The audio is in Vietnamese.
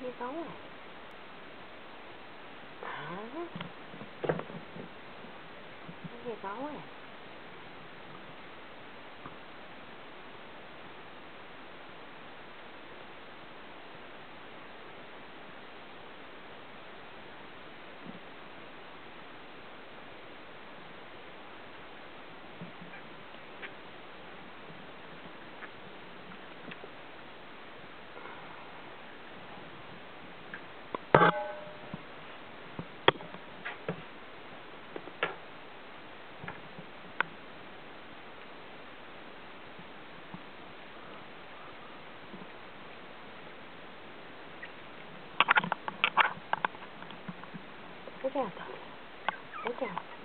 như gấu à? Hả? Cái gấu à? Look out. Look out.